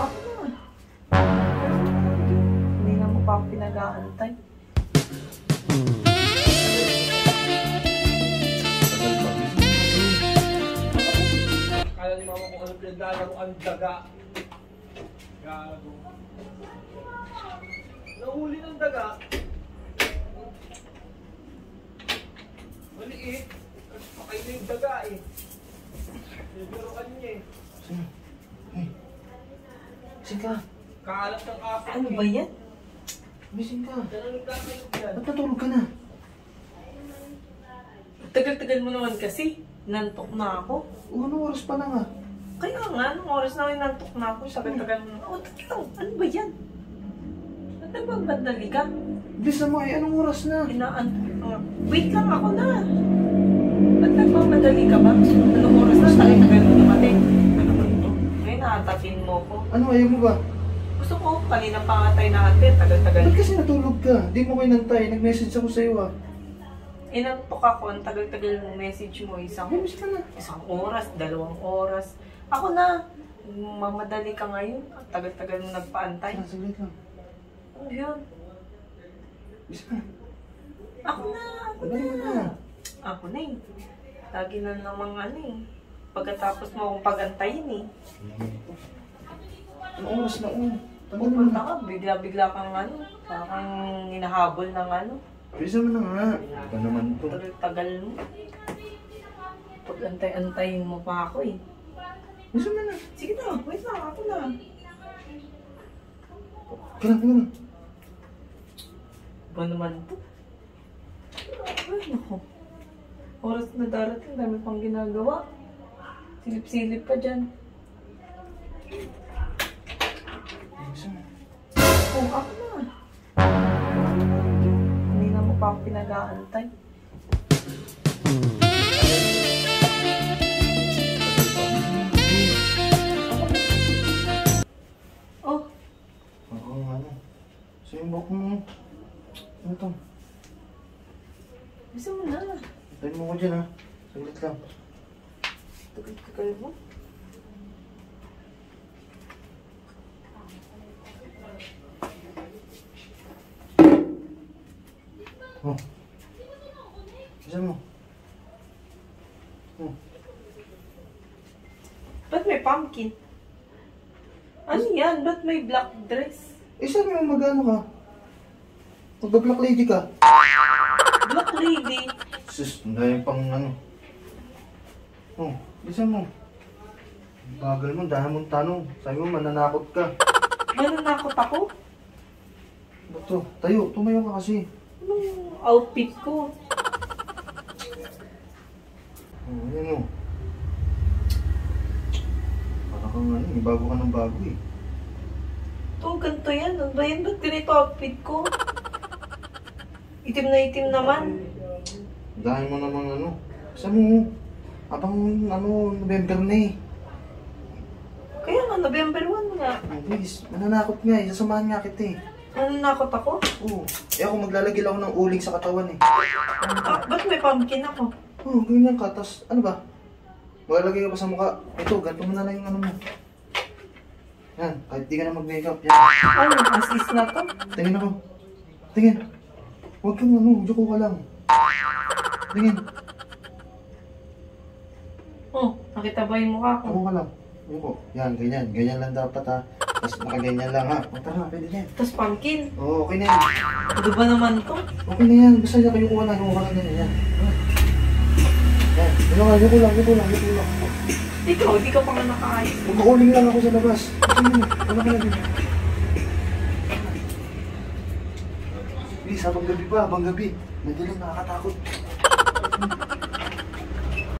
ako na. Hindi na mo pa ako pinag-aantay. Kala ni mama kung ano pinaglalaro ang daga. Gago. Nahuli ng daga. Maliit. Patay na yung daga eh. Nilaruan niya eh. Gising ka. Kaalat ng aso. Ano ba yan? Gising ka. Ba't natulog ka na? Tagal-tagal mo naman kasi. Nantok na ako. O, ano oras pa lang ah? Kaya nga, anong oras na rin nantok na ako. Tagal-tagal mo na. Oh, tagal. Ano ba yan? Ba't nagbabandali ka? Bisa mo eh, anong oras na? Inaan... Uh, wait lang ako na. Ba't nagmamadali ka ba? Anong oras na? Tagal-tagal nakatapin mo ko. Ano, ayaw mo ba? Gusto ko, kanina pa nga tayo natin. Tagal-tagal. Ba't kasi natulog ka? Di mo ko inantay. Nag-message ako sa'yo ah. Inantok ako. Ang tagal-tagal mo message mo. Isang, Ay, ka na. isang oras, dalawang oras. Ako na. Mamadali ka ngayon. Ang tagal-tagal mo nagpaantay. Ah, saglit lang. Ano yun? Ka. Ako na. Ako na? Ako na eh. Lagi na namang ano eh. Pagkatapos mo akong pagantayin eh. Anong oras na? Oh, Pupunta ka, bigla-bigla kang ano. Parang hinahabol ng ano. Bisa mo na nga. Ba naman to? Tagal-tagal mo. Pag-antay-antayin mo pa ako eh. Bisa mo na. Sige na, wait lang, ako na. Kailan, kailan. Ba naman to? Ay, naku. Oras na darating, dami pang ginagawa. Silip-silip pa dyan. Oh, ako na. Hindi na mo pa ako pinag-aantay. Oh, Oo, ano. Simbok mo. Ano to? gusto mo na. Tayo mo ko dyan ah. Saglit lang. Tagal-tagal mo. Oh. Bisa mo. Oh. Ba't may pumpkin? Ano yan? Ba't may black dress? Eh, sabi mo mag-ano ka? Magba-black lady ka? Black lady? Sus, ang dahil pang ano. Oh, bisa mo. Bagal mo, dahil mong tanong. Sabi mo, mananakot ka. Mananakot ako? Ba't to? Tayo, tumayo ka kasi. Anong outfit ko? Oh, yan o. Para kang ano, bago ka ng bago eh. Ito, ganito yan. Ano ba yan? Ba't ganito outfit ko? Itim na itim naman. Dahil mo namang ano. Sabi mo, abang ano, November na eh. Kaya nga, November 1 nga. Please, mananakot nga eh. Sasamahan nga kita eh. Nananakot ako? Oo. Eh ako maglalagay lang ako ng uling sa katawan eh. Ah, ba't may pumpkin ako? Oo, oh, ganyan ka. Tapos, ano ba? Maglalagay ka pa sa mukha. Ito, ganito mo na lang yung ano mo. Yan, kahit di ka na mag-makeup. Yan. Ano, asis na to? Tingin ako. Tingin. Huwag kang ano, joko ka lang. Tingin. Oh, nakita ba yung mukha ko? Ako ka lang. Joko. Yan, ganyan. Ganyan lang dapat ha. Tapos nakaganyan lang ha. O tara, pwede na yan. Tapos pumpkin. Oo, okay na yan. Ano ba naman to? Okay na yan. Basta yan kayo kuha na. Kuha ka lang ganyan. Yan. Yan. Ano ka, joko lang, joko lang, joko lang. Ikaw, di ka pa nga nakaayos. Magkukuling lang ako sa labas. Sige na, ano ka na din. Please, habang gabi pa, habang gabi. Madilim, nakakatakot.